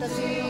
fantasy.